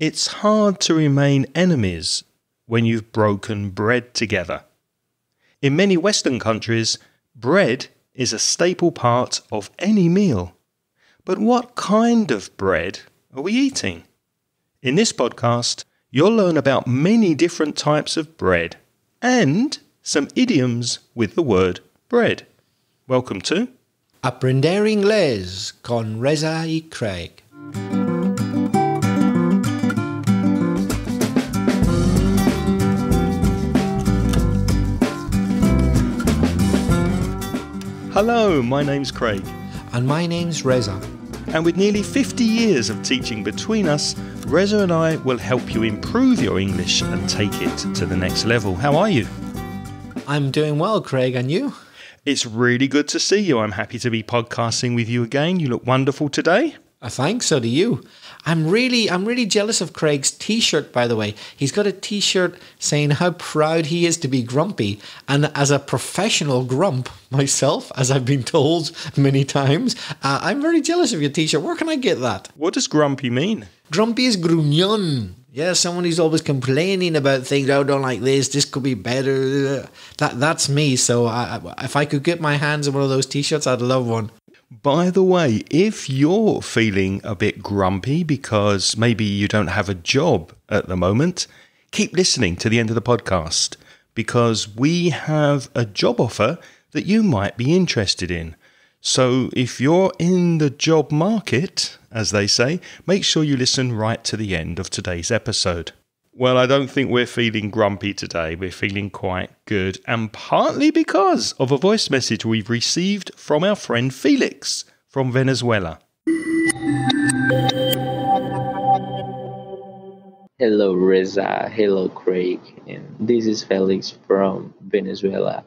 It's hard to remain enemies when you've broken bread together. In many Western countries, bread is a staple part of any meal. But what kind of bread are we eating? In this podcast, you'll learn about many different types of bread and some idioms with the word bread. Welcome to Aprender Inglés con Reza y Craig. Hello, my name's Craig. And my name's Reza. And with nearly 50 years of teaching between us, Reza and I will help you improve your English and take it to the next level. How are you? I'm doing well, Craig, and you? It's really good to see you. I'm happy to be podcasting with you again. You look wonderful today. Uh, I think so do you. I'm really I'm really jealous of Craig's t-shirt by the way. He's got a t-shirt saying how proud he is to be grumpy and as a professional grump myself as I've been told many times, uh, I'm very jealous of your t-shirt. Where can I get that? What does grumpy mean? Grumpy is grugnon. Yeah, someone who's always complaining about things. Oh, I don't like this. This could be better. That that's me. So I, if I could get my hands on one of those t-shirts, I'd love one. By the way, if you're feeling a bit grumpy because maybe you don't have a job at the moment, keep listening to the end of the podcast because we have a job offer that you might be interested in. So if you're in the job market, as they say, make sure you listen right to the end of today's episode. Well, I don't think we're feeling grumpy today. We're feeling quite good, and partly because of a voice message we've received from our friend Felix from Venezuela. Hello, Reza. Hello, Craig. And this is Felix from Venezuela.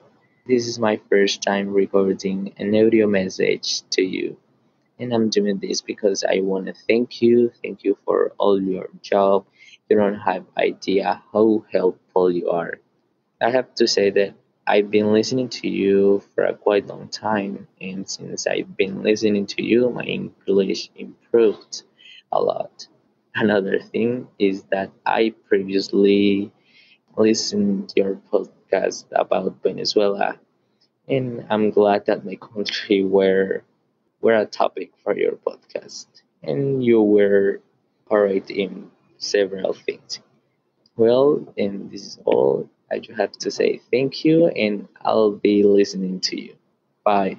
This is my first time recording an audio message to you. And I'm doing this because I want to thank you. Thank you for all your job you don't have idea how helpful you are. I have to say that I've been listening to you for a quite long time, and since I've been listening to you, my English improved a lot. Another thing is that I previously listened to your podcast about Venezuela, and I'm glad that my country were were a topic for your podcast, and you were alright in several things. Well, and this is all I just have to say. Thank you, and I'll be listening to you. Bye.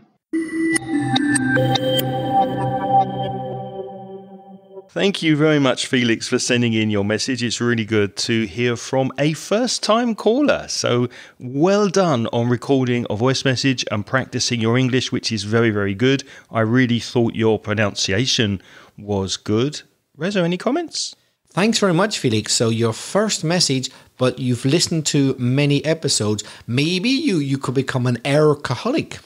Thank you very much, Felix, for sending in your message. It's really good to hear from a first time caller. So well done on recording a voice message and practicing your English, which is very, very good. I really thought your pronunciation was good. Reza, any comments? Thanks very much, Felix. So your first message, but you've listened to many episodes. Maybe you you could become an alcoholic.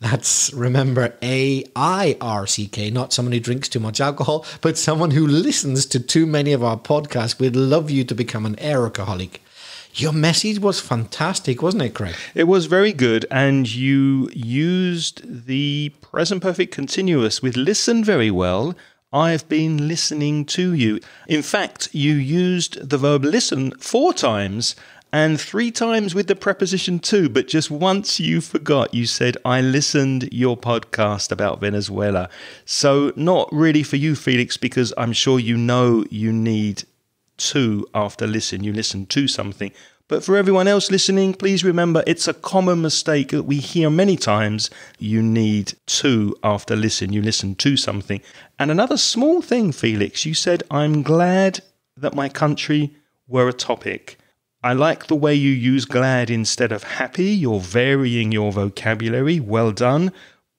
That's remember A I R C K, not someone who drinks too much alcohol, but someone who listens to too many of our podcasts. We'd love you to become an alcoholic. Your message was fantastic, wasn't it, Craig? It was very good, and you used the present perfect continuous with listen very well I've been listening to you. In fact, you used the verb listen four times and three times with the preposition to, but just once you forgot. You said, I listened your podcast about Venezuela. So, not really for you, Felix, because I'm sure you know you need to after listen. You listen to something. But for everyone else listening, please remember it's a common mistake that we hear many times. You need to after listen. You listen to something. And another small thing, Felix, you said, I'm glad that my country were a topic. I like the way you use glad instead of happy. You're varying your vocabulary. Well done.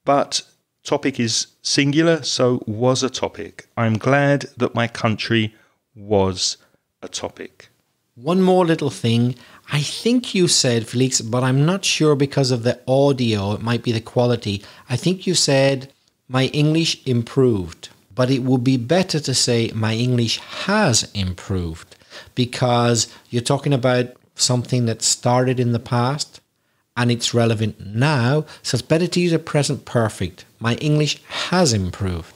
But topic is singular, so was a topic. I'm glad that my country was a topic. One more little thing. I think you said, Felix, but I'm not sure because of the audio. It might be the quality. I think you said, my English improved. But it would be better to say, my English has improved because you're talking about something that started in the past and it's relevant now. So it's better to use a present perfect. My English has improved.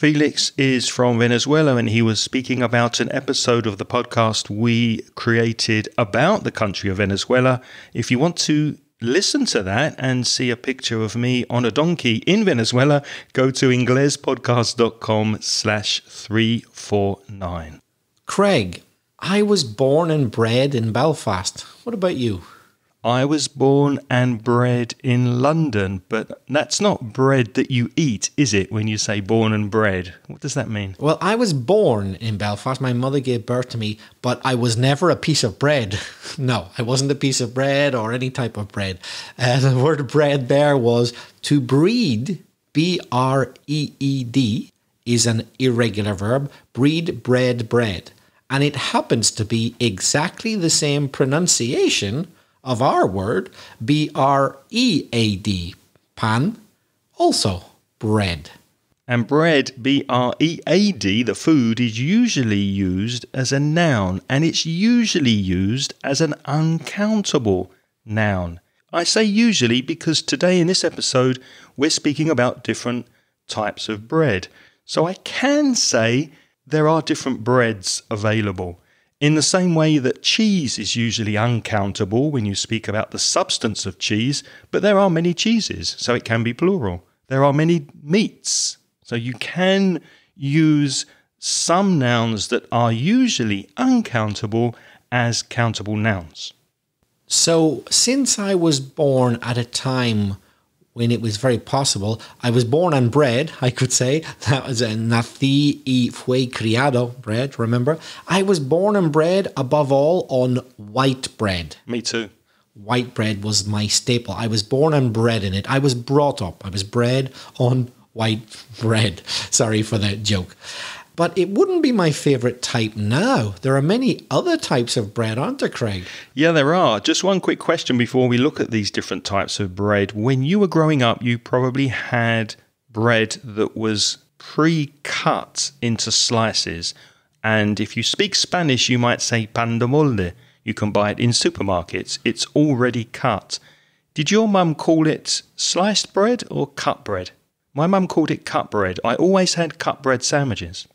Felix is from Venezuela and he was speaking about an episode of the podcast we created about the country of Venezuela. If you want to listen to that and see a picture of me on a donkey in Venezuela, go to inglespodcast.com slash 349. Craig, I was born and bred in Belfast. What about you? I was born and bred in London, but that's not bread that you eat, is it, when you say born and bred? What does that mean? Well, I was born in Belfast. My mother gave birth to me, but I was never a piece of bread. no, I wasn't a piece of bread or any type of bread. Uh, the word bread there was to breed, B R E E D, is an irregular verb. Breed, bread, bread. And it happens to be exactly the same pronunciation of our word, B R E A D, pan, also bread. And bread, B R E A D, the food, is usually used as a noun, and it's usually used as an uncountable noun. I say usually because today in this episode we're speaking about different types of bread. So I can say there are different breads available. In the same way that cheese is usually uncountable when you speak about the substance of cheese, but there are many cheeses, so it can be plural. There are many meats, so you can use some nouns that are usually uncountable as countable nouns. So, since I was born at a time when it was very possible, I was born and bred, I could say. That was a nací y fue criado bread, remember? I was born and bred above all on white bread. Me too. White bread was my staple. I was born and bred in it. I was brought up. I was bred on white bread. Sorry for the joke. But it wouldn't be my favourite type now. There are many other types of bread, aren't there, Craig? Yeah, there are. Just one quick question before we look at these different types of bread. When you were growing up, you probably had bread that was pre cut into slices. And if you speak Spanish, you might say pan de molde. You can buy it in supermarkets, it's already cut. Did your mum call it sliced bread or cut bread? My mum called it cut bread. I always had cut bread sandwiches.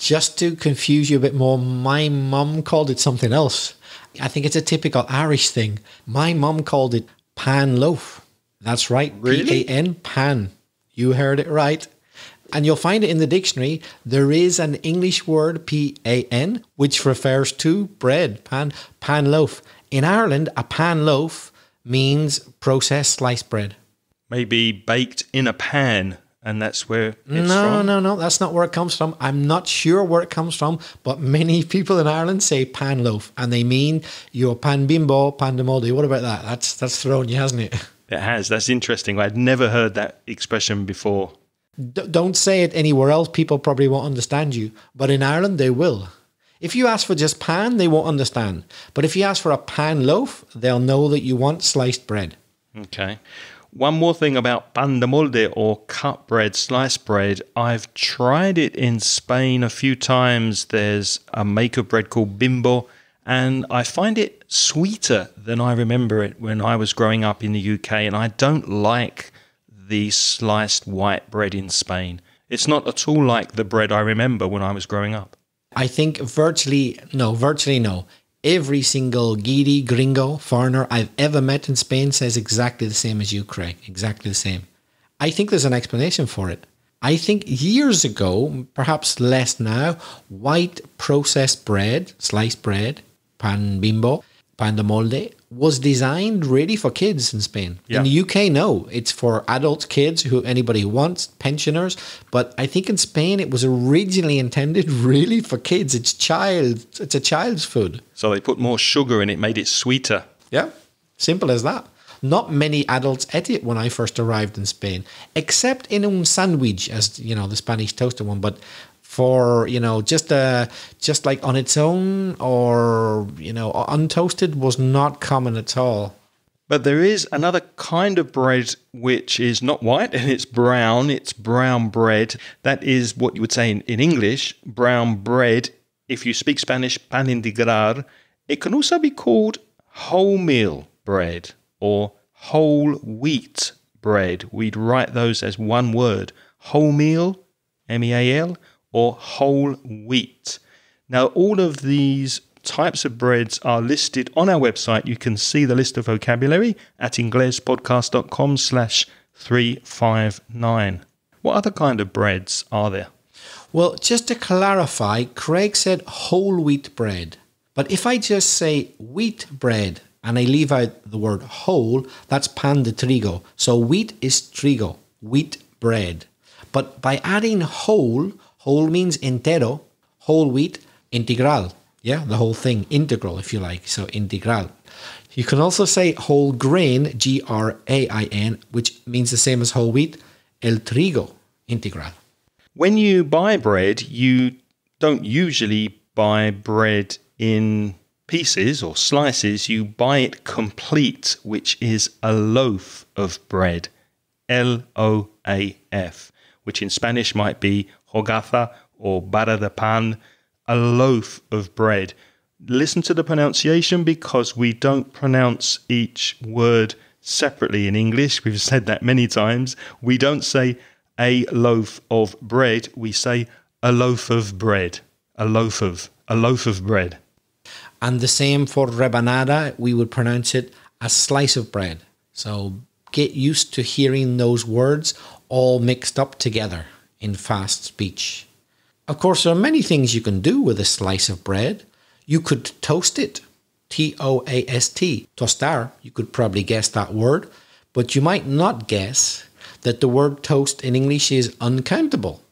Just to confuse you a bit more, my mum called it something else. I think it's a typical Irish thing. My mum called it pan loaf. That's right. Really? P A N, pan. You heard it right. And you'll find it in the dictionary. There is an English word, P A N, which refers to bread, pan, pan loaf. In Ireland, a pan loaf means processed sliced bread. Maybe baked in a pan, and that's where it's no, from. no, no, that's not where it comes from. I'm not sure where it comes from, but many people in Ireland say pan loaf, and they mean your pan bimbo, pan de molde. What about that? That's that's thrown you, hasn't it? It has. That's interesting. I'd never heard that expression before. D- don't say it anywhere else. People probably won't understand you, but in Ireland they will. If you ask for just pan, they won't understand. But if you ask for a pan loaf, they'll know that you want sliced bread. Okay. One more thing about pan de molde or cut bread, sliced bread. I've tried it in Spain a few times. There's a make of bread called bimbo, and I find it sweeter than I remember it when I was growing up in the UK. And I don't like the sliced white bread in Spain. It's not at all like the bread I remember when I was growing up. I think virtually, no, virtually no. Every single giddy gringo foreigner I've ever met in Spain says exactly the same as you, Craig. Exactly the same. I think there's an explanation for it. I think years ago, perhaps less now, white processed bread, sliced bread, pan bimbo, pan de molde, was designed really for kids in Spain. In the UK, no, it's for adult kids who anybody wants, pensioners. But I think in Spain, it was originally intended really for kids. It's child, it's a child's food. So they put more sugar in it, made it sweeter. Yeah, simple as that. Not many adults ate it when I first arrived in Spain, except in un sandwich, as you know, the Spanish toaster one. But for you know, just uh, just like on its own or you know, untoasted was not common at all. But there is another kind of bread which is not white and it's brown. It's brown bread. That is what you would say in, in English, brown bread. If you speak Spanish, pan integral. It can also be called wholemeal bread or whole wheat bread. We'd write those as one word wholemeal M E A L, or whole wheat. Now, all of these types of breads are listed on our website. You can see the list of vocabulary at inglespodcast.com slash 359. What other kind of breads are there? Well, just to clarify, Craig said whole wheat bread. But if I just say wheat bread and I leave out the word whole, that's pan de trigo. So wheat is trigo, wheat bread. But by adding whole, whole means entero, whole wheat, integral. Yeah, the whole thing, integral if you like. So integral. You can also say whole grain, G R A I N, which means the same as whole wheat, el trigo, integral. When you buy bread, you don't usually buy bread in pieces or slices, you buy it complete, which is a loaf of bread. L O A F, which in Spanish might be hogaza or barra de pan, a loaf of bread. Listen to the pronunciation because we don't pronounce each word separately in English. We've said that many times. We don't say a loaf of bread, we say a loaf of bread. A loaf of, a loaf of bread. And the same for rebanada, we would pronounce it a slice of bread. So get used to hearing those words all mixed up together in fast speech. Of course, there are many things you can do with a slice of bread. You could toast it, T O A S T, tostar. You could probably guess that word, but you might not guess that the word toast in English is uncountable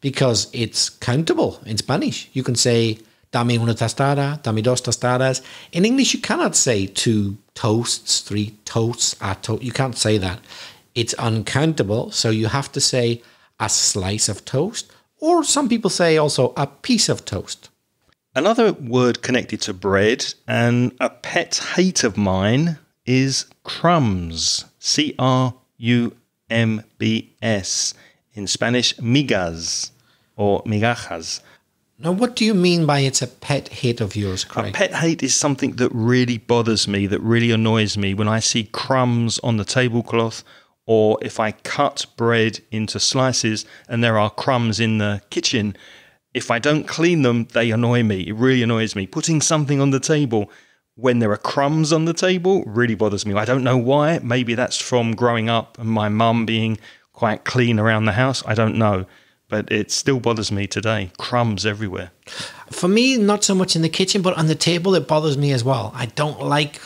because it's countable in Spanish. You can say, dame una tostada, dame dos tostadas. In English, you cannot say two toasts, three toasts, a you can't say that. It's uncountable, so you have to say a slice of toast, or some people say also a piece of toast. Another word connected to bread and a pet hate of mine is crumbs. C R U M B S. In Spanish, migas or migajas. Now, what do you mean by it's a pet hate of yours, Craig? A pet hate is something that really bothers me, that really annoys me when I see crumbs on the tablecloth or if I cut bread into slices and there are crumbs in the kitchen. If I don't clean them, they annoy me. It really annoys me. Putting something on the table when there are crumbs on the table really bothers me. I don't know why. Maybe that's from growing up and my mum being quite clean around the house. I don't know. But it still bothers me today. Crumbs everywhere. For me, not so much in the kitchen, but on the table, it bothers me as well. I don't like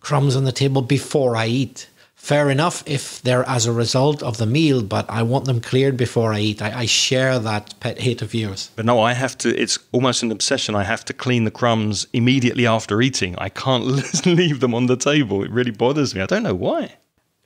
crumbs on the table before I eat. Fair enough if they're as a result of the meal, but I want them cleared before I eat. I, I share that pet hate of yours. But no, I have to, it's almost an obsession. I have to clean the crumbs immediately after eating. I can't leave them on the table. It really bothers me. I don't know why.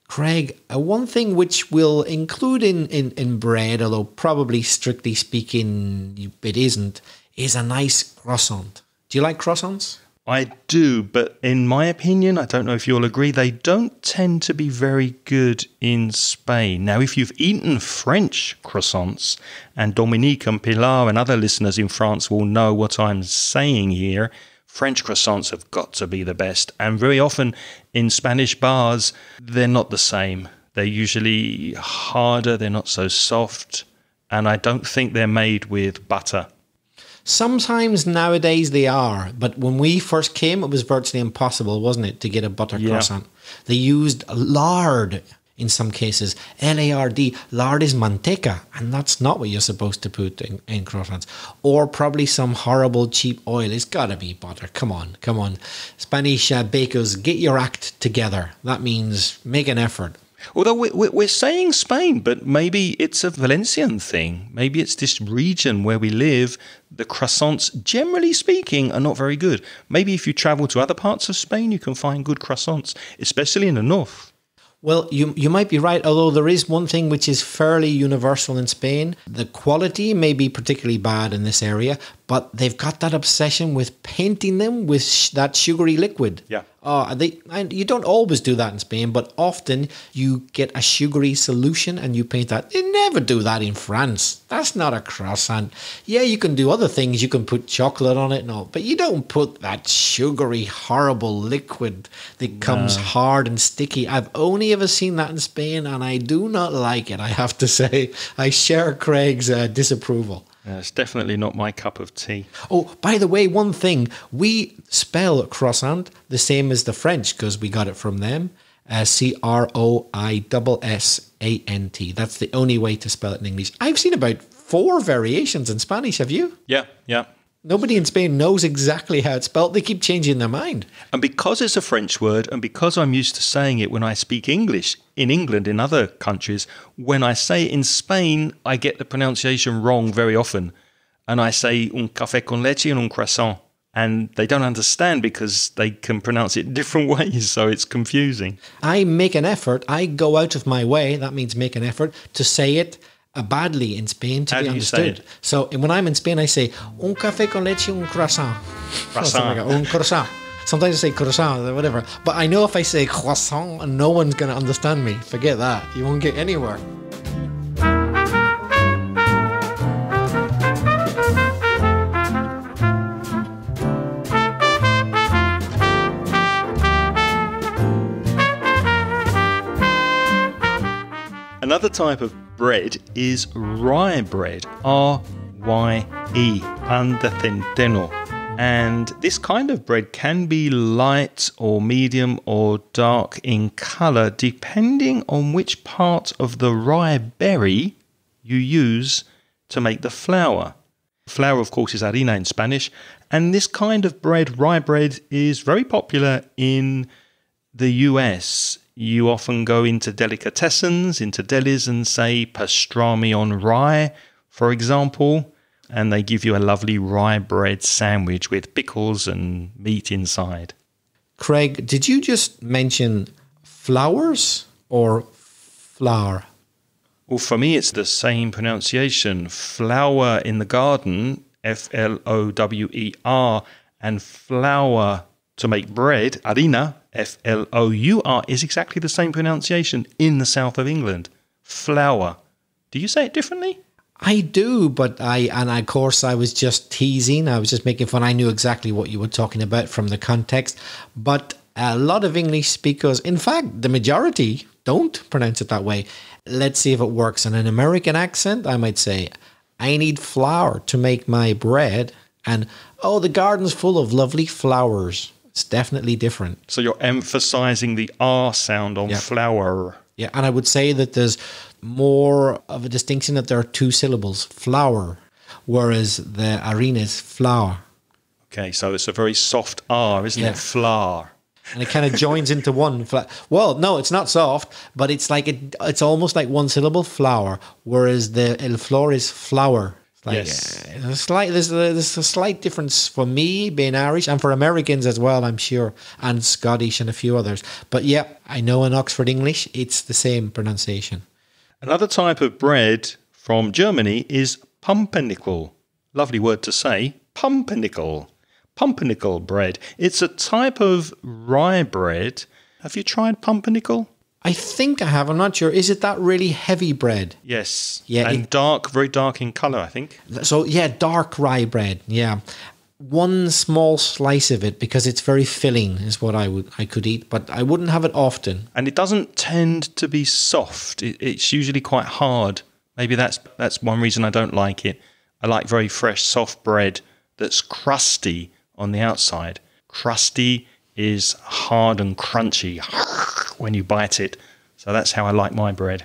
Craig, uh, one thing which we'll include in, in, in bread, although probably strictly speaking it isn't, is a nice croissant. Do you like croissants? I do, but in my opinion, I don't know if you'll agree, they don't tend to be very good in Spain. Now, if you've eaten French croissants, and Dominique and Pilar and other listeners in France will know what I'm saying here, French croissants have got to be the best. And very often in Spanish bars, they're not the same. They're usually harder, they're not so soft, and I don't think they're made with butter. Sometimes nowadays they are, but when we first came, it was virtually impossible, wasn't it, to get a butter Yeah. croissant? They used lard in some cases. L A R D, lard is manteca, and that's not what you're supposed to put in, in croissants. Or probably some horrible cheap oil. It's got to be butter. Come on, come on. Spanish uh, bakers, get your act together. That means make an effort. Although we- we- we're saying Spain, but maybe it's a Valencian thing. Maybe it's this region where we live. The croissants, generally speaking, are not very good. Maybe if you travel to other parts of Spain, you can find good croissants, especially in the north. Well, you you might be right, although there is one thing which is fairly universal in Spain. The quality may be particularly bad in this area, but they've got that obsession with painting them with sh- that sugary liquid. Yeah. Oh, they and you don't always do that in Spain, but often you get a sugary solution and you paint that. You never do that in France. That's not a croissant. Yeah, you can do other things. You can put chocolate on it and all, but you don't put that sugary, horrible liquid that comes hard and sticky. I've only ever seen that in Spain, and I do not like it. I have to say, I share Craig's uh, disapproval. Uh, it's definitely not my cup of tea. Oh, by the way, one thing we spell croissant the same as the French because we got it from them. Uh, C R O I S S A N T. That's the only way to spell it in English. I've seen about four variations in Spanish. Have you? Yeah, yeah. Nobody in Spain knows exactly how it's spelled. They keep changing their mind. And because it's a French word, and because I'm used to saying it when I speak English in England, in other countries, when I say it in Spain, I get the pronunciation wrong very often. And I say un café con leche and un croissant. And they don't understand because they can pronounce it different ways, so it's confusing. I make an effort. I go out of my way. That means make an effort to say it Uh, badly in Spain to How be do you say understood. So when I'm in Spain, I say un café con leche, un croissant. Like. Un croissant. Sometimes I say croissant or whatever. But I know if I say croissant, no one's going to understand me. Forget that. You won't get anywhere. Another type of bread is rye bread, R Y E, pan de centeno. And this kind of bread can be light or medium or dark in colour depending on which part of the rye berry you use to make the flour. Flour, of course, is harina in Spanish, and this kind of bread, rye bread, is very popular in the US. You often go into delicatessens, into delis, and say pastrami on rye, for example, and they give you a lovely rye bread sandwich with pickles and meat inside. Craig, did you just mention flowers or flour? Well, for me, it's the same pronunciation. Flower in the garden, F L O W E R, and flour to make bread, harina, F L O U R, is exactly the same pronunciation in the south of England. Flower. Do you say it differently? I do, but I and of course I was just teasing. I was just making fun. I knew exactly what you were talking about from the context, but a lot of English speakers, in fact, the majority don't pronounce it that way. Let's see if it works. In an American accent, I might say, "I need flour to make my bread," and "Oh, the garden's full of lovely flowers." It's definitely different. So you're emphasizing the R sound on Yeah. flour. Yeah, and I would say that there's more of a distinction that there are two syllables, flower, whereas the arena is flour. Okay, so it's a very soft R, isn't Yeah. it? Flour. And it kind of joins into one. Fla- well, no, it's not soft, but it's like it, it's almost like one syllable, flower, whereas the el flor is flour. Like, Yes. uh, a slight, there's, a, there's a slight difference for me being Irish and for Americans as well, I'm sure, and Scottish and a few others. But yeah, I know in Oxford English, it's the same pronunciation. Another type of bread from Germany is pumpernickel. Lovely word to say. Pumpernickel. Pumpernickel bread. It's a type of rye bread. Have you tried pumpernickel? I think I have. I'm not sure. Is it that really heavy bread? Yes. Yeah, And it- dark, very dark in colour, I think. So yeah, dark rye bread. Yeah, one small slice of it because it's very filling is what I would I could eat, but I wouldn't have it often. And it doesn't tend to be soft. It, it's usually quite hard. Maybe that's that's one reason I don't like it. I like very fresh, soft bread that's crusty on the outside. Crusty is hard and crunchy when you bite it. So that's how I like my bread.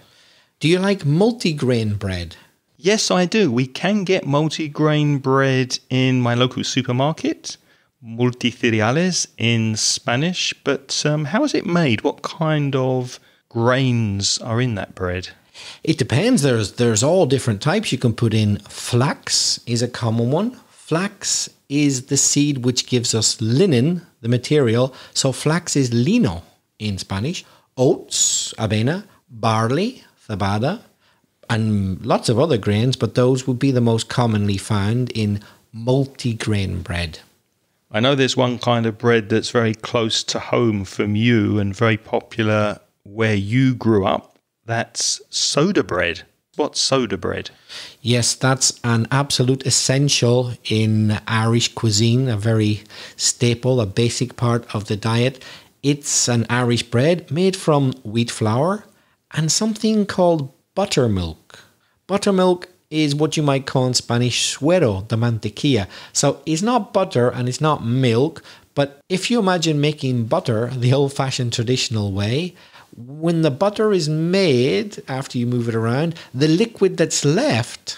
Do you like multigrain bread? Yes, I do. We can get multi-grain bread in my local supermarket, multicereales in Spanish. But um, how is it made? What kind of grains are in that bread? It depends. There's there's all different types you can put in. Flax is a common one. Flax is the seed which gives us linen, the material. So flax is lino in Spanish. Oats, avena, barley, cebada, and lots of other grains, but those would be the most commonly found in multi-grain bread. I know there's one kind of bread that's very close to home from you and very popular where you grew up. That's soda bread. What's soda bread? Yes, that's an absolute essential in Irish cuisine, a very staple, a basic part of the diet. It's an Irish bread made from wheat flour and something called buttermilk. Buttermilk is what you might call in Spanish suero the mantequilla. So it's not butter and it's not milk, but if you imagine making butter the old fashioned traditional way, when the butter is made after you move it around, the liquid that's left,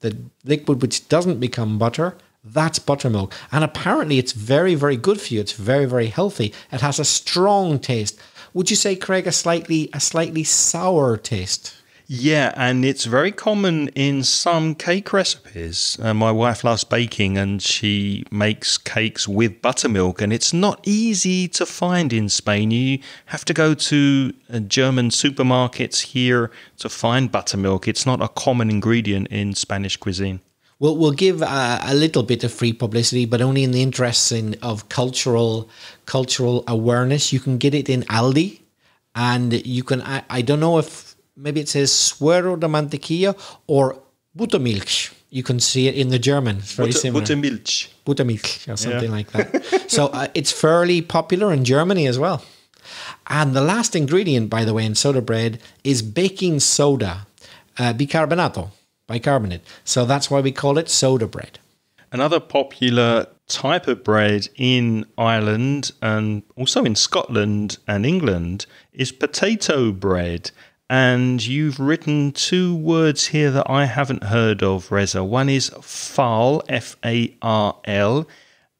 the liquid which doesn't become butter, that's buttermilk. And apparently it's very, very good for you. It's very, very healthy. It has a strong taste. Would you say, Craig, a slightly a slightly sour taste? Yeah, and it's very common in some cake recipes. Uh, my wife loves baking and she makes cakes with buttermilk, and it's not easy to find in Spain. You have to go to uh, German supermarkets here to find buttermilk. It's not a common ingredient in Spanish cuisine. We'll, we'll give a, a little bit of free publicity, but only in the interest in, of cultural cultural awareness. You can get it in Aldi, and you can. I, I don't know if maybe it says suero de mantequilla or Buttermilch. You can see it in the German. It's very Butter, similar. buttermilch. Buttermilch or something like that. so uh, it's fairly popular in Germany as well. And the last ingredient, by the way, in soda bread is baking soda, uh, bicarbonato, bicarbonate. So that's why we call it soda bread. Another popular type of bread in Ireland and also in Scotland and England is potato bread. And you've written two words here that I haven't heard of, Reza. One is farl, F A R L,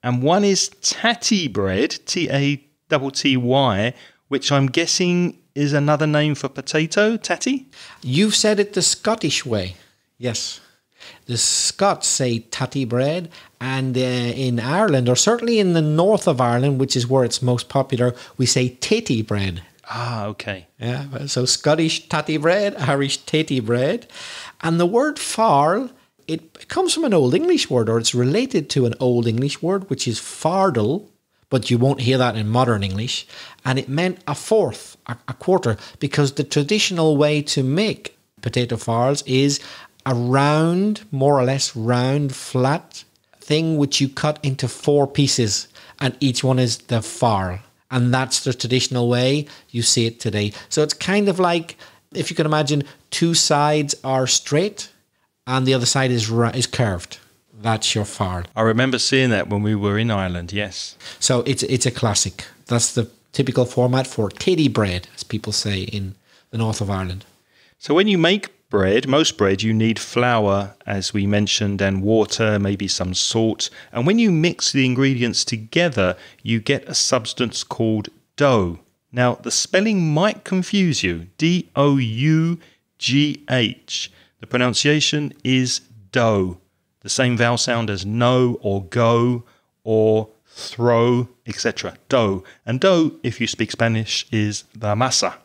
and one is tatty bread, T A T T Y, which I'm guessing is another name for potato, tatty? You've said it the Scottish way. Yes. The Scots say tatty bread, and uh, in Ireland, or certainly in the north of Ireland, which is where it's most popular, we say tatty bread. Ah, okay. Yeah, so Scottish tatty bread, Irish tatty bread. And the word farl, it comes from an Old English word, or it's related to an Old English word, which is fardel, but you won't hear that in modern English. And it meant a fourth, a, a quarter, because the traditional way to make potato farls is a round, more or less round, flat thing which you cut into four pieces, and each one is the farl and that's the traditional way you see it today. So it's kind of like if you can imagine two sides are straight and the other side is is curved. That's your farl. I remember seeing that when we were in Ireland, yes. So it's it's a classic. That's the typical format for teddy bread, as people say in the north of Ireland. So when you make bread, most bread, you need flour, as we mentioned, and water, maybe some salt. And when you mix the ingredients together, you get a substance called dough. Now, the spelling might confuse you D O U G H. The pronunciation is dough, the same vowel sound as no or go or throw, etc. Dough. And dough, if you speak Spanish, is la masa.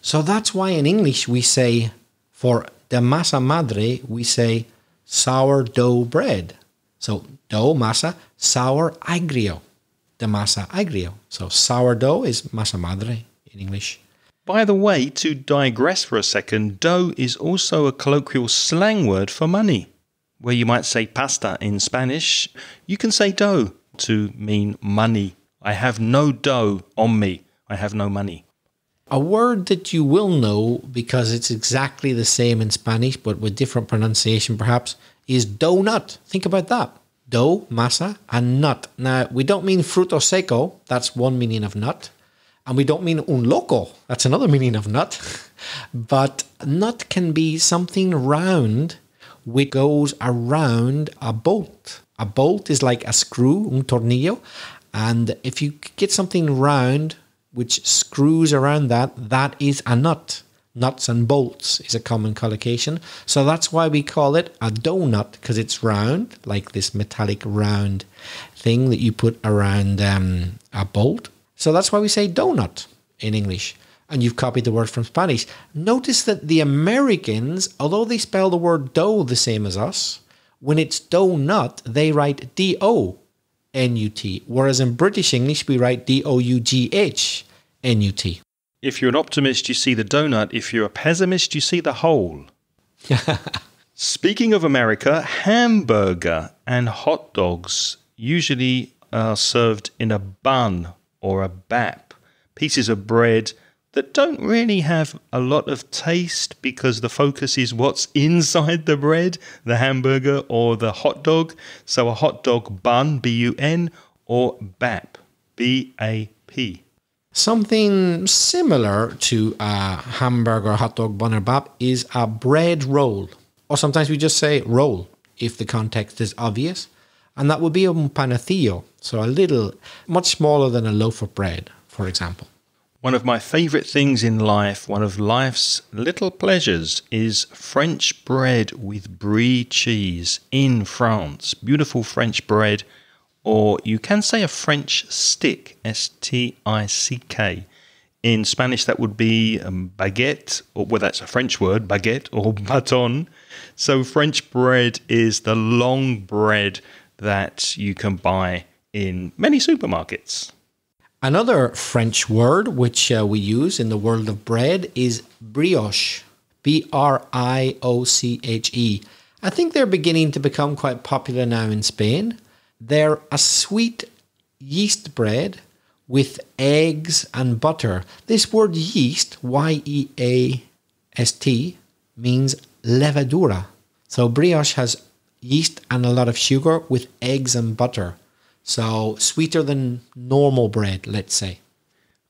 So that's why in English we say for the masa madre, we say sourdough bread. So dough, masa, sour agrio, the masa agrio. So sourdough is masa madre in English. By the way, to digress for a second, dough is also a colloquial slang word for money. Where you might say pasta in Spanish, you can say dough to mean money. I have no dough on me. I have no money. A word that you will know because it's exactly the same in Spanish but with different pronunciation perhaps is donut. Think about that. Dough, masa, and nut. Now, we don't mean fruto seco, that's one meaning of nut. And we don't mean un loco, that's another meaning of nut. but nut can be something round which goes around a bolt. A bolt is like a screw, un tornillo. And if you get something round which screws around that, that is a nut. Nuts and bolts is a common collocation. So that's why we call it a donut because it's round, like this metallic round thing that you put around um, a bolt. So that's why we say donut in English. And you've copied the word from Spanish. Notice that the Americans, although they spell the word dough the same as us, When it's donut, they write D O N U T, whereas in British English, we write D O U G H N U T. If you're an optimist, you see the donut. If you're a pessimist, you see the hole. Speaking of America, hamburger and hot dogs usually are served in a bun or a bap, pieces of bread that don't really have a lot of taste because the focus is what's inside the bread, the hamburger or the hot dog. So a hot dog bun, B U N, or bap, B A P. Something similar to a hamburger, hot dog, bun, or bap is a bread roll. Or sometimes we just say roll if the context is obvious. And that would be a panecillo, so a little, much smaller than a loaf of bread, for example. One of my favourite things in life, one of life's little pleasures, is French bread with brie cheese in France. Beautiful French bread, or you can say a French stick, S T I C K. In Spanish, that would be um, baguette, or well, that's a French word, baguette or bâton. So, French bread is the long bread that you can buy in many supermarkets. Another French word which uh, we use in the world of bread is brioche. B R I O C H E. I think they're beginning to become quite popular now in Spain. They're a sweet yeast bread with eggs and butter. This word yeast, Y E A S T, means levadura. So brioche has yeast and a lot of sugar with eggs and butter. So sweeter than normal bread, let's say.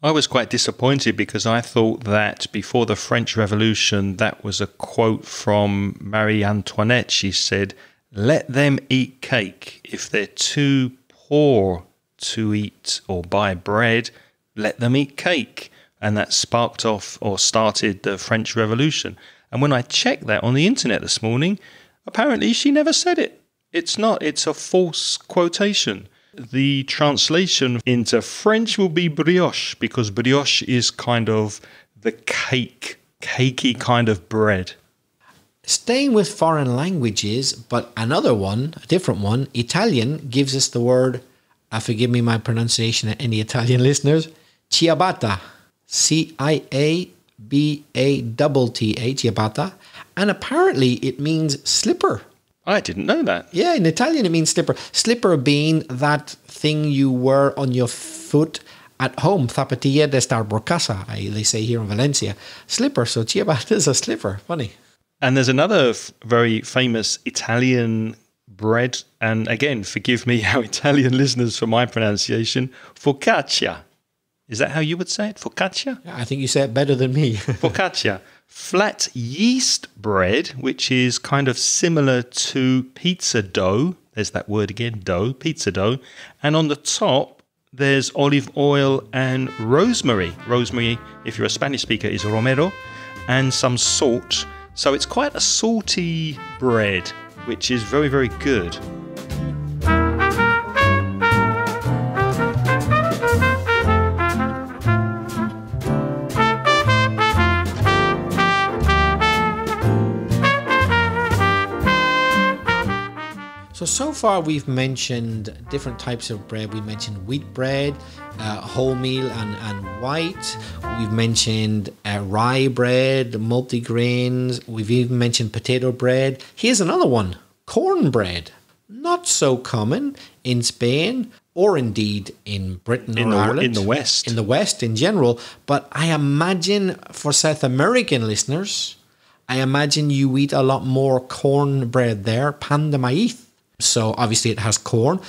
I was quite disappointed because I thought that before the French Revolution, that was a quote from Marie Antoinette. She said, Let them eat cake. If they're too poor to eat or buy bread, let them eat cake. And that sparked off or started the French Revolution. And when I checked that on the internet this morning, apparently she never said it. It's not, it's a false quotation. The translation into French will be brioche because brioche is kind of the cake, cakey kind of bread. Staying with foreign languages, but another one, a different one, Italian gives us the word, uh, forgive me my pronunciation, any Italian listeners, ciabatta. C I A B A T T A, ciabatta. And apparently it means slipper. I didn't know that. Yeah, in Italian it means slipper. Slipper being that thing you wear on your foot at home, zapatilla de estar por casa, they say here in Valencia. Slipper, so ciabatta is a slipper. Funny. And there's another f- very famous Italian bread, and again, forgive me, our Italian listeners, for my pronunciation, focaccia. Is that how you would say it? Focaccia? I think you say it better than me. focaccia flat yeast bread, which is kind of similar to pizza dough. There's that word again, dough, pizza dough. And on the top, there's olive oil and rosemary. Rosemary, if you're a Spanish speaker, is romero, and some salt. So it's quite a salty bread, which is very, very good. So, so far we've mentioned different types of bread. We mentioned wheat bread, uh, wholemeal and, and white. We've mentioned uh, rye bread, multigrains. We've even mentioned potato bread. Here's another one cornbread. Not so common in Spain or indeed in Britain in or the, Ireland. In the West. In the West in general. But I imagine for South American listeners, I imagine you eat a lot more cornbread there, pan de maíz. So obviously it has corn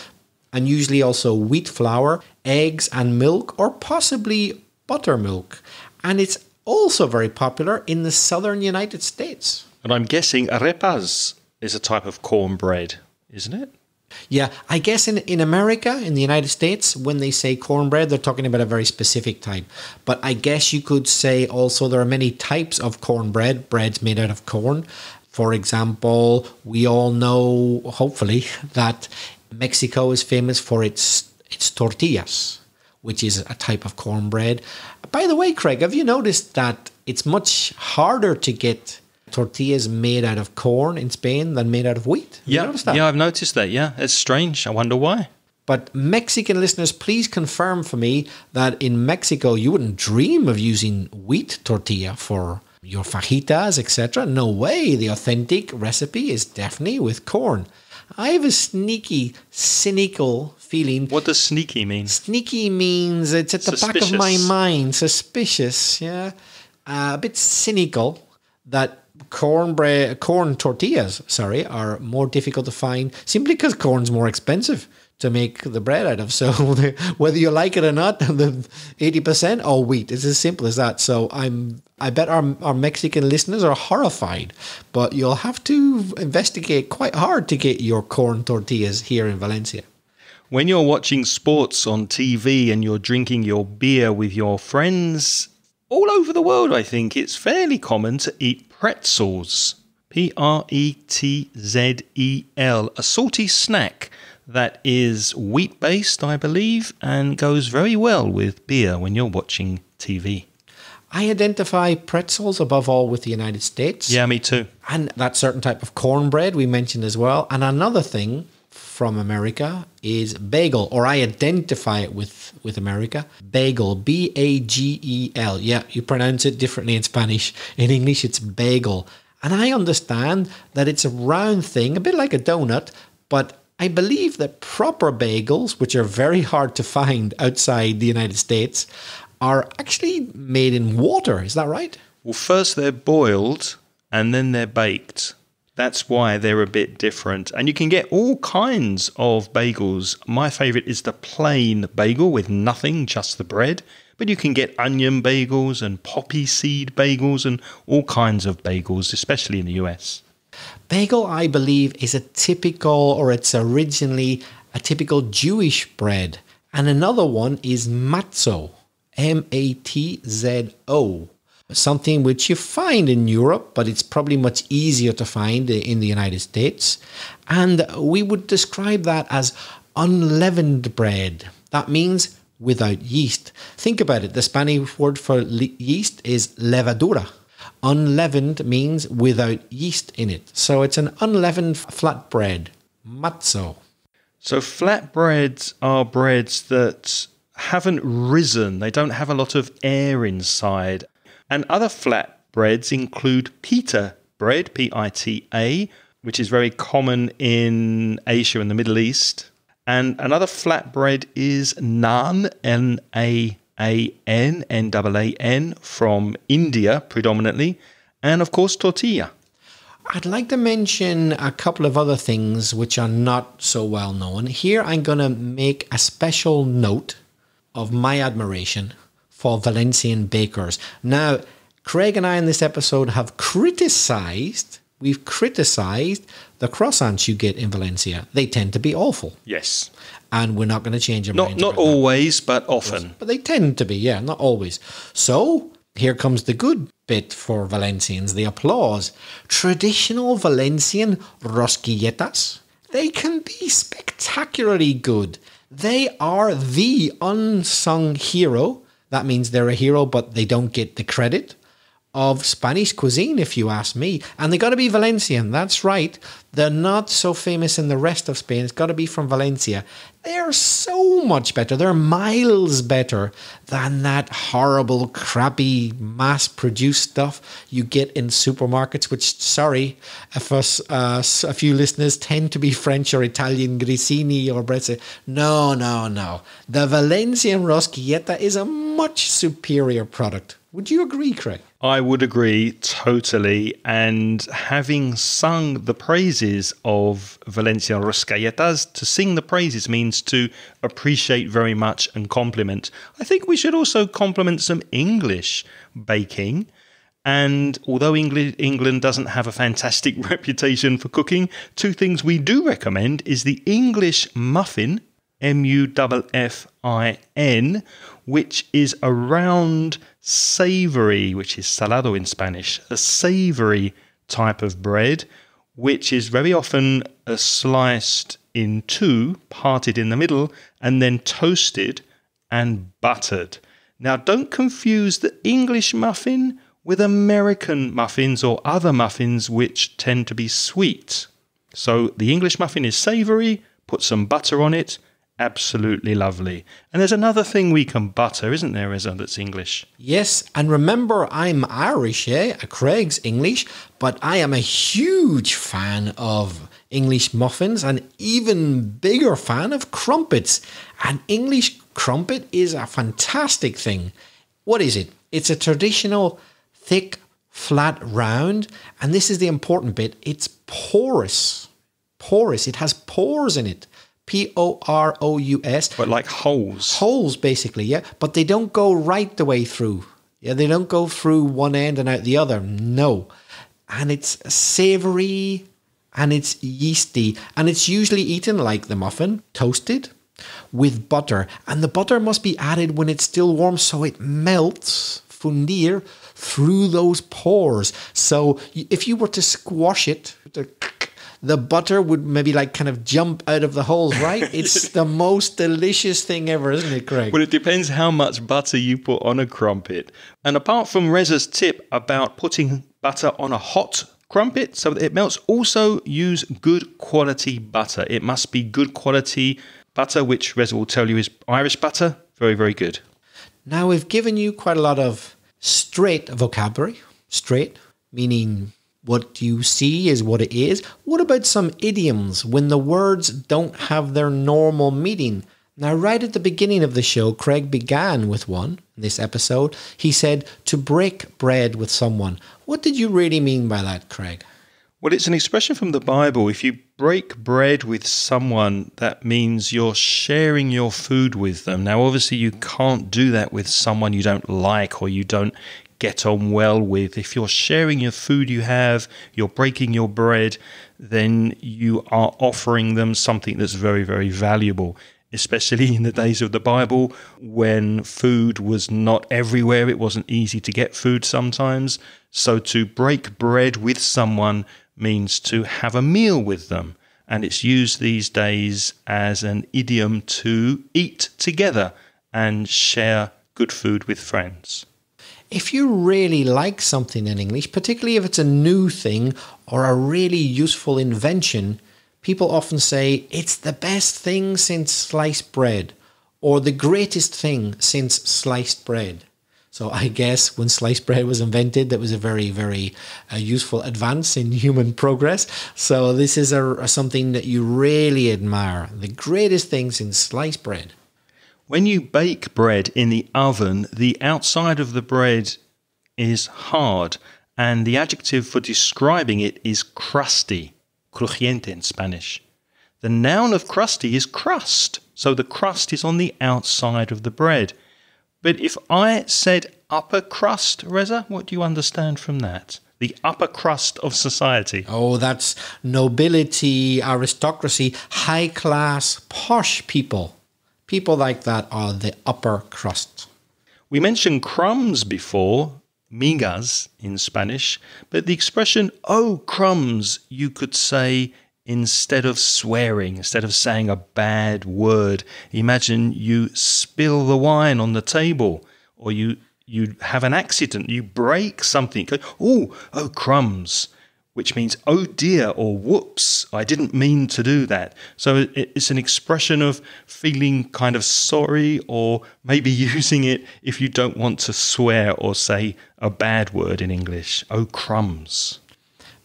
and usually also wheat flour, eggs and milk or possibly buttermilk. And it's also very popular in the southern United States. And I'm guessing arepas is a type of cornbread, isn't it? Yeah, I guess in, in America, in the United States, when they say cornbread, they're talking about a very specific type. But I guess you could say also there are many types of cornbread, breads made out of corn. For example, we all know, hopefully, that Mexico is famous for its its tortillas, which is a type of cornbread. By the way, Craig, have you noticed that it's much harder to get tortillas made out of corn in Spain than made out of wheat. Yeah, yeah, I've noticed that. Yeah, it's strange. I wonder why. But Mexican listeners, please confirm for me that in Mexico you wouldn't dream of using wheat tortilla for your fajitas, etc. No way. The authentic recipe is definitely with corn. I have a sneaky, cynical feeling. What does sneaky mean? Sneaky means it's at the back of my mind, suspicious, yeah, uh, a bit cynical that cornbread, corn tortillas, sorry, are more difficult to find simply because corn's more expensive to make the bread out of. So whether you like it or not, the eighty percent all wheat. It's as simple as that. So I'm, I bet our our Mexican listeners are horrified, but you'll have to investigate quite hard to get your corn tortillas here in Valencia. When you're watching sports on TV and you're drinking your beer with your friends, all over the world, I think it's fairly common to eat pretzels. P R E T Z E L, a salty snack that is wheat based, I believe, and goes very well with beer when you're watching TV. I identify pretzels above all with the United States. Yeah, me too. And that certain type of cornbread we mentioned as well. And another thing from America is bagel, or I identify it with, with America. Bagel, B A G E L. Yeah, you pronounce it differently in Spanish. In English, it's bagel. And I understand that it's a round thing, a bit like a donut, but I believe that proper bagels, which are very hard to find outside the United States, are actually made in water. Is that right? Well, first they're boiled and then they're baked. That's why they're a bit different. And you can get all kinds of bagels. My favorite is the plain bagel with nothing, just the bread. But you can get onion bagels and poppy seed bagels and all kinds of bagels, especially in the US. Bagel, I believe, is a typical, or it's originally a typical Jewish bread. And another one is matzo, M A T Z O, something which you find in Europe, but it's probably much easier to find in the United States. And we would describe that as unleavened bread. That means without yeast. Think about it the Spanish word for yeast is levadura. Unleavened means without yeast in it. So it's an unleavened flatbread, matzo. So flatbreads are breads that haven't risen. They don't have a lot of air inside. And other flatbreads include pita bread, P I T A, which is very common in Asia and the Middle East. And another flatbread is naan, N A A N, N A A N, from India predominantly. And of course, tortilla. I'd like to mention a couple of other things which are not so well known. Here, I'm going to make a special note of my admiration for Valencian bakers. Now, Craig and I in this episode have criticized, we've criticized the croissants you get in Valencia. They tend to be awful, Yes. And we're not going to change our Not, not that. always, but often. But they tend to be, yeah, not always. So here comes the good bit for Valencians, the applause. Traditional Valencian rosquilletas, they can be spectacularly good. They are the unsung hero. That means they're a hero, but they don't get the credit of Spanish cuisine, if you ask me. And they got to be Valencian. That's right. They're not so famous in the rest of Spain. It's got to be from Valencia. They're so much better. They're miles better than that horrible, crappy, mass produced stuff you get in supermarkets, which, sorry, us, uh, a few listeners tend to be French or Italian, grissini or Brezze. No, no, no. The Valencian rosquilleta is a much superior product. Would you agree, Craig? I would agree totally. And having sung the praises of Valencia Rosquilletas, to sing the praises means to appreciate very much and compliment. I think we should also compliment some English baking. And although England doesn't have a fantastic reputation for cooking, two things we do recommend is the English muffin, M U F F I N, which is a round savory, which is salado in Spanish, a savory type of bread, which is very often uh, sliced in two, parted in the middle, and then toasted and buttered. Now, don't confuse the English muffin with American muffins or other muffins which tend to be sweet. So the English muffin is savoury, put some butter on it, absolutely lovely. And there's another thing we can butter, isn't there, Reza, that's English? Yes, and remember, I'm Irish, eh? Craig's English, but I am a huge fan of English muffins and even bigger fan of crumpets. An English crumpet is a fantastic thing. What is it? It's a traditional thick, flat, round, and this is the important bit it's porous. Porous. It has pores in it. P O R O U S. But like holes. Holes, basically, yeah. But they don't go right the way through. Yeah, they don't go through one end and out the other. No. And it's savory and it's yeasty. And it's usually eaten like the muffin, toasted with butter. And the butter must be added when it's still warm so it melts, fundir, through those pores. So if you were to squash it, the butter would maybe like kind of jump out of the holes, right? It's the most delicious thing ever, isn't it, Craig? Well, it depends how much butter you put on a crumpet. And apart from Reza's tip about putting butter on a hot crumpet so that it melts, also use good quality butter. It must be good quality butter, which Reza will tell you is Irish butter. Very, very good. Now, we've given you quite a lot of straight vocabulary, straight, meaning what you see is what it is. What about some idioms when the words don't have their normal meaning? Now, right at the beginning of the show, Craig began with one in this episode. He said to break bread with someone. What did you really mean by that, Craig? Well, it's an expression from the Bible. If you break bread with someone, that means you're sharing your food with them. Now, obviously, you can't do that with someone you don't like or you don't get on well with. If you're sharing your food you have, you're breaking your bread, then you are offering them something that's very, very valuable. Especially in the days of the Bible when food was not everywhere, it wasn't easy to get food sometimes. So, to break bread with someone means to have a meal with them. And it's used these days as an idiom to eat together and share good food with friends. If you really like something in English, particularly if it's a new thing or a really useful invention, people often say it's the best thing since sliced bread or the greatest thing since sliced bread. So I guess when sliced bread was invented, that was a very, very uh, useful advance in human progress. So this is a, a, something that you really admire. The greatest thing since sliced bread. When you bake bread in the oven, the outside of the bread is hard, and the adjective for describing it is crusty, crujiente in Spanish. The noun of crusty is crust, so the crust is on the outside of the bread. But if I said upper crust, Reza, what do you understand from that? The upper crust of society. Oh, that's nobility, aristocracy, high class, posh people. People like that are the upper crust. We mentioned crumbs before, migas in Spanish, but the expression, oh, crumbs, you could say instead of swearing, instead of saying a bad word. Imagine you spill the wine on the table, or you you have an accident, you break something. Oh, oh, crumbs, which means oh dear or whoops, I didn't mean to do that. So it's an expression of feeling kind of sorry, or maybe using it if you don't want to swear or say a bad word in English. Oh, crumbs.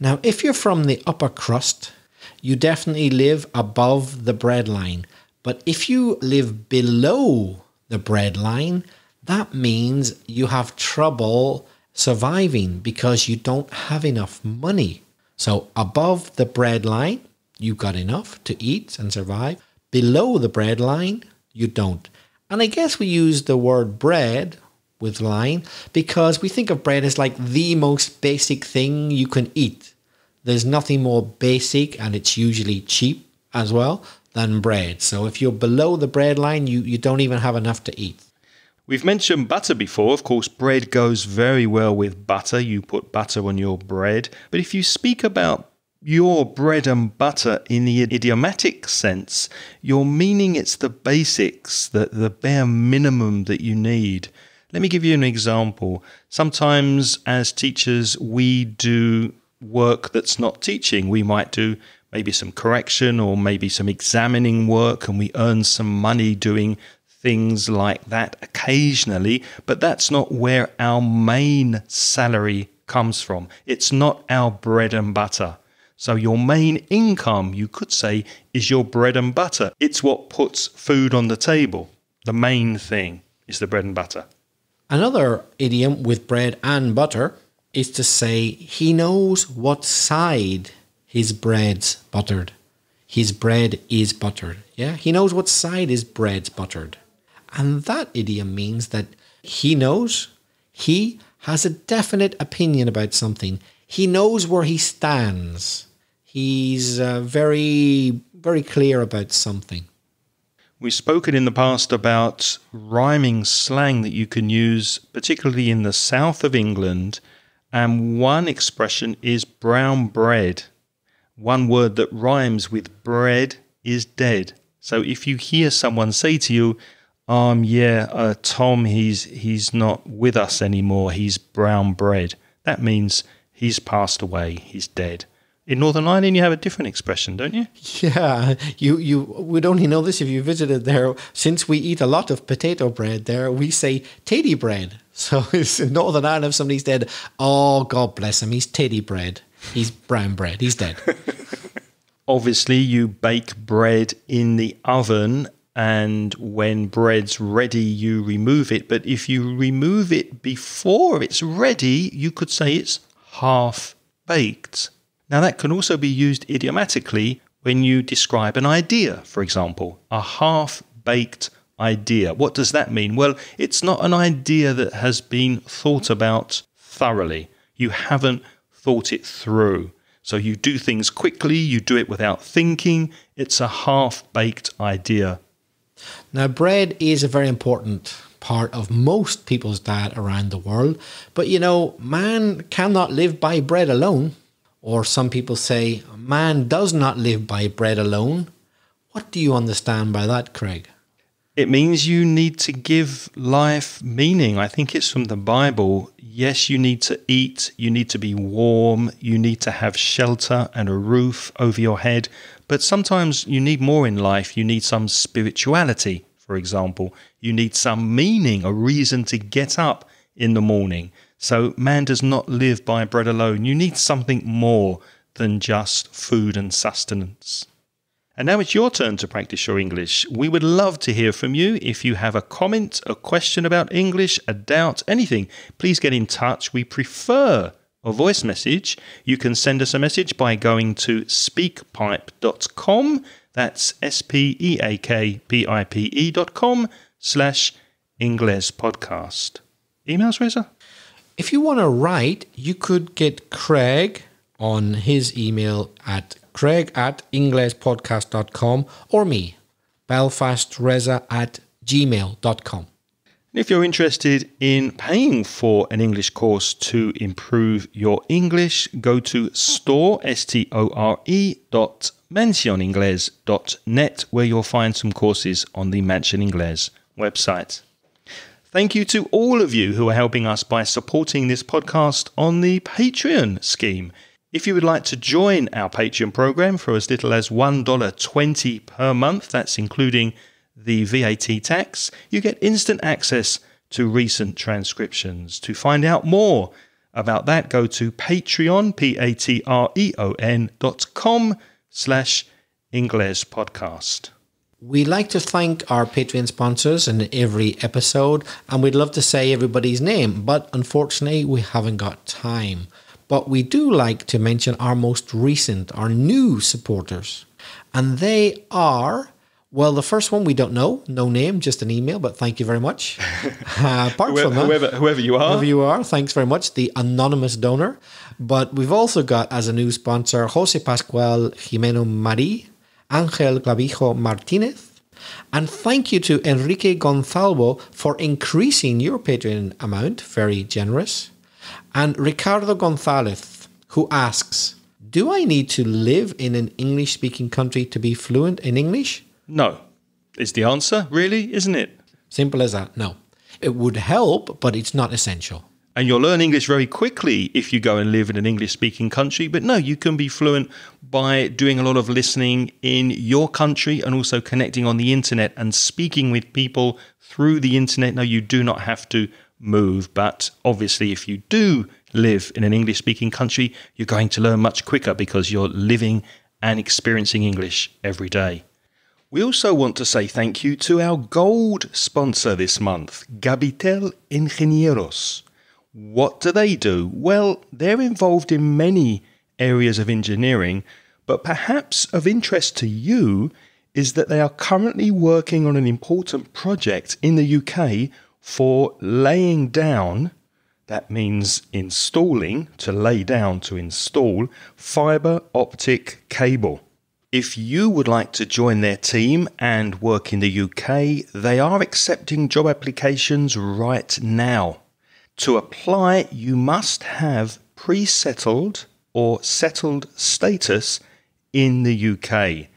Now, if you're from the upper crust, you definitely live above the breadline. But if you live below the breadline, that means you have trouble surviving because you don't have enough money. So above the bread line, you've got enough to eat and survive. Below the bread line, you don't. And I guess we use the word bread with line because we think of bread as like the most basic thing you can eat. There's nothing more basic and it's usually cheap as well than bread. So if you're below the bread line, you, you don't even have enough to eat. We've mentioned butter before. Of course, bread goes very well with butter. You put butter on your bread. But if you speak about your bread and butter in the idiomatic sense, you're meaning it's the basics, the, the bare minimum that you need. Let me give you an example. Sometimes, as teachers, we do work that's not teaching. We might do maybe some correction or maybe some examining work, and we earn some money doing things like that occasionally, but that's not where our main salary comes from. It's not our bread and butter. So, your main income, you could say, is your bread and butter. It's what puts food on the table. The main thing is the bread and butter. Another idiom with bread and butter is to say he knows what side his bread's buttered. His bread is buttered. Yeah, he knows what side his bread's buttered. And that idiom means that he knows, he has a definite opinion about something. He knows where he stands. He's uh, very, very clear about something. We've spoken in the past about rhyming slang that you can use, particularly in the south of England. And one expression is brown bread. One word that rhymes with bread is dead. So if you hear someone say to you, um, yeah, uh, Tom, he's he's not with us anymore. He's brown bread. That means he's passed away. He's dead. In Northern Ireland, you have a different expression, don't you? Yeah, you you would only know this if you visited there. Since we eat a lot of potato bread there, we say teddy bread. So it's in Northern Ireland, if somebody's dead, oh God bless him, he's teddy bread. He's brown bread. He's dead. Obviously, you bake bread in the oven, and when bread's ready, you remove it. But if you remove it before it's ready, you could say it's half baked. Now, that can also be used idiomatically when you describe an idea, for example, a half baked idea. What does that mean? Well, it's not an idea that has been thought about thoroughly. You haven't thought it through. So you do things quickly, you do it without thinking. It's a half baked idea. Now, bread is a very important part of most people's diet around the world. But you know, man cannot live by bread alone. Or some people say, man does not live by bread alone. What do you understand by that, Craig? It means you need to give life meaning. I think it's from the Bible. Yes, you need to eat, you need to be warm, you need to have shelter and a roof over your head. But sometimes you need more in life. You need some spirituality, for example. You need some meaning, a reason to get up in the morning. So man does not live by bread alone. You need something more than just food and sustenance. And now it's your turn to practice your English. We would love to hear from you. If you have a comment, a question about English, a doubt, anything, please get in touch. We prefer a voice message. You can send us a message by going to speakpipe.com. That's S P E A K P I P E dot com slash Ingles podcast. Emails, Reza? If you want to write, you could get Craig on his email at craig at inglespodcast.com or me, belfastreza at gmail.com. If you're interested in paying for an English course to improve your English, go to store, S-T-O-R-E dot mansioningles dot net where you'll find some courses on the Mansion Ingles website. Thank you to all of you who are helping us by supporting this podcast on the Patreon scheme. If you would like to join our Patreon program for as little as $1.20 per month, that's including the VAT tax, you get instant access to recent transcriptions. To find out more about that, go to Patreon, P-A-T-R-E-O-N dot com slash Ingles podcast. We like to thank our Patreon sponsors in every episode, and we'd love to say everybody's name, but unfortunately, we haven't got time. But we do like to mention our most recent, our new supporters. And they are, well, the first one we don't know, no name, just an email, but thank you very much. Uh, apart Whoever, from that, whoever, whoever you are. whoever you are, thanks very much, the anonymous donor. But we've also got as a new sponsor Jose Pascual Jimeno Mari, Angel Clavijo Martinez, and thank you to Enrique Gonzalvo for increasing your Patreon amount, very generous. And Ricardo Gonzalez, who asks, Do I need to live in an English speaking country to be fluent in English? No, is the answer, really, isn't it? Simple as that. No. It would help, but it's not essential. And you'll learn English very quickly if you go and live in an English speaking country. But no, you can be fluent by doing a lot of listening in your country and also connecting on the internet and speaking with people through the internet. No, you do not have to move. But obviously, if you do live in an English speaking country, you're going to learn much quicker because you're living and experiencing English every day. We also want to say thank you to our gold sponsor this month, Gabitel Ingenieros. What do they do? Well, they're involved in many areas of engineering, but perhaps of interest to you is that they are currently working on an important project in the UK for laying down, that means installing, to lay down, to install, fibre optic cable. If you would like to join their team and work in the UK, they are accepting job applications right now. To apply, you must have pre settled or settled status in the UK.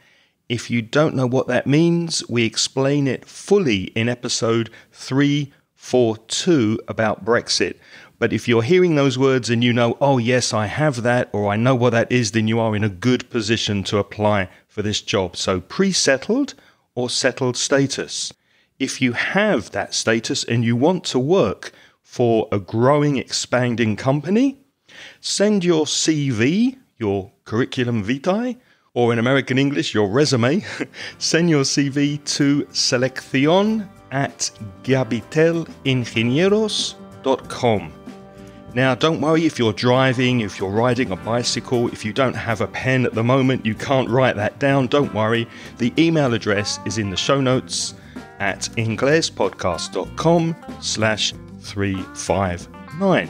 If you don't know what that means, we explain it fully in episode 342 about Brexit. But if you're hearing those words and you know, oh, yes, I have that, or I know what that is, then you are in a good position to apply for this job. So, pre settled or settled status. If you have that status and you want to work for a growing, expanding company, send your CV, your curriculum vitae, or in American English, your resume, send your CV to seleccion at gabitelingenieros.com. Now, don't worry if you're driving, if you're riding a bicycle, if you don't have a pen at the moment, you can't write that down. Don't worry. The email address is in the show notes at inglespodcast.com slash 359.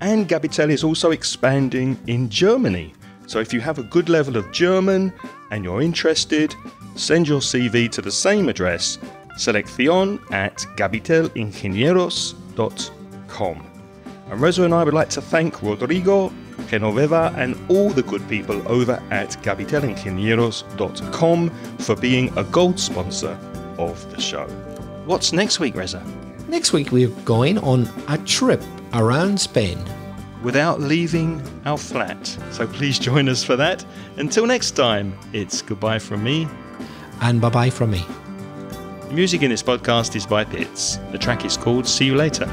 And Gabitel is also expanding in Germany. So if you have a good level of German and you're interested, send your CV to the same address, seleccion at gabitelingenieros.com. And Reza and I would like to thank Rodrigo, Genoveva, and all the good people over at gabitelingenieros.com for being a gold sponsor of the show. What's next week, Reza? Next week, we're going on a trip around Spain. Without leaving our flat. So please join us for that. Until next time, it's goodbye from me. And bye bye from me. The music in this podcast is by Pitts. The track is called See You Later.